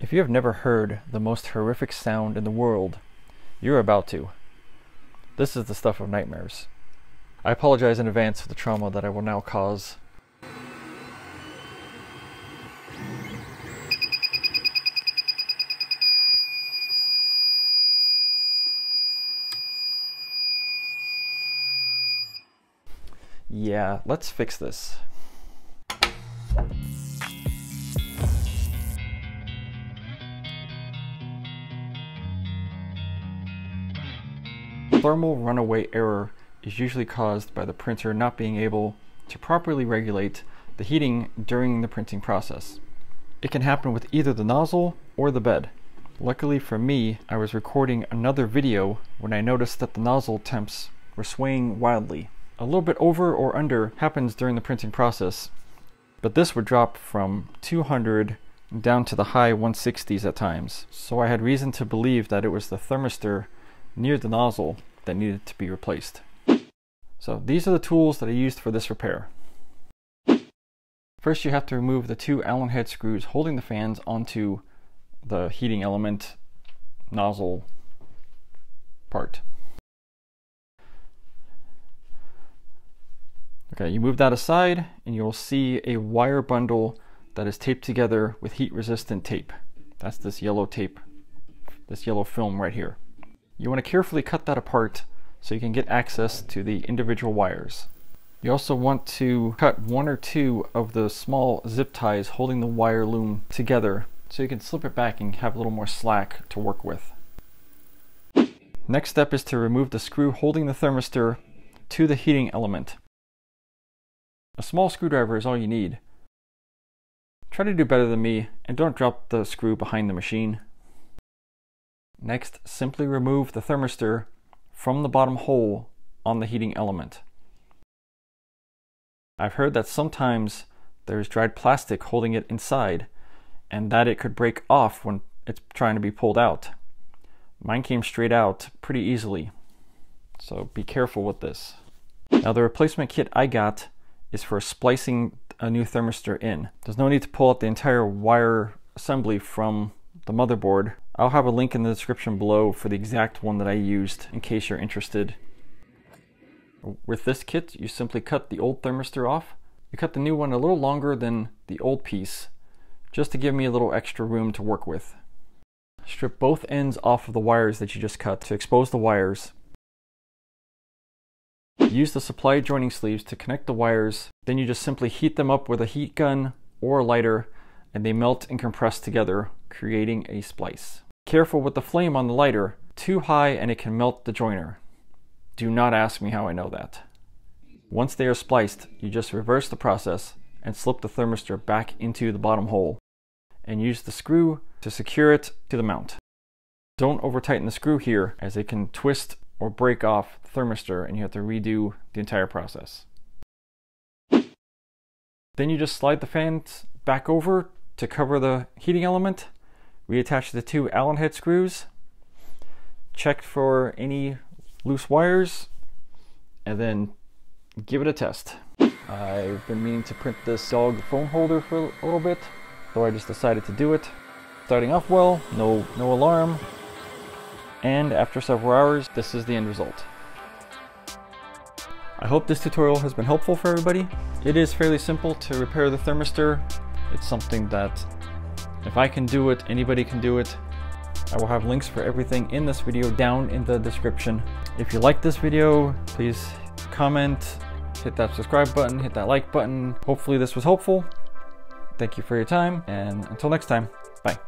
If you have never heard the most horrific sound in the world, you're about to. This is the stuff of nightmares. I apologize in advance for the trauma that I will now cause. Yeah, let's fix this. Thermal runaway error is usually caused by the printer not being able to properly regulate the heating during the printing process. It can happen with either the nozzle or the bed. Luckily for me, I was recording another video when I noticed that the nozzle temps were swaying wildly. A little bit over or under happens during the printing process, but this would drop from 200 down to the high 160s at times. So I had reason to believe that it was the thermistor near the nozzle that needed to be replaced. So these are the tools that I used for this repair. First you have to remove the two Allen head screws holding the fans onto the heating element nozzle part. Okay, you move that aside and you'll see a wire bundle that is taped together with heat resistant tape. That's this yellow tape, this yellow film right here. You want to carefully cut that apart so you can get access to the individual wires. You also want to cut one or two of the small zip ties holding the wire loom together so you can slip it back and have a little more slack to work with. Next step is to remove the screw holding the thermistor to the heating element. A small screwdriver is all you need. Try to do better than me and don't drop the screw behind the machine. Next, simply remove the thermistor from the bottom hole on the heating element. I've heard that sometimes there's dried plastic holding it inside and that it could break off when it's trying to be pulled out. Mine came straight out pretty easily, so be careful with this. Now the replacement kit I got is for splicing a new thermistor in. There's no need to pull out the entire wire assembly from the motherboard. I'll have a link in the description below for the exact one that I used in case you're interested. With this kit, you simply cut the old thermistor off. You cut the new one a little longer than the old piece, just to give me a little extra room to work with. Strip both ends off of the wires that you just cut to expose the wires Use the supply joining sleeves to connect the wires, then you just simply heat them up with a heat gun or a lighter and they melt and compress together, creating a splice. Careful with the flame on the lighter, too high and it can melt the joiner. Do not ask me how I know that. Once they are spliced, you just reverse the process and slip the thermistor back into the bottom hole and use the screw to secure it to the mount. Don't over tighten the screw here as it can twist or break off the thermistor and you have to redo the entire process. Then you just slide the fans back over to cover the heating element, reattach the two Allen head screws, check for any loose wires, and then give it a test. I've been meaning to print this dog phone holder for a little bit, so I just decided to do it. Starting off well, no, no alarm, and after several hours, this is the end result. I hope this tutorial has been helpful for everybody. It is fairly simple to repair the thermistor. It's something that if I can do it, anybody can do it. I will have links for everything in this video down in the description. If you like this video, please comment, hit that subscribe button, hit that like button. Hopefully this was helpful. Thank you for your time, and until next time, bye.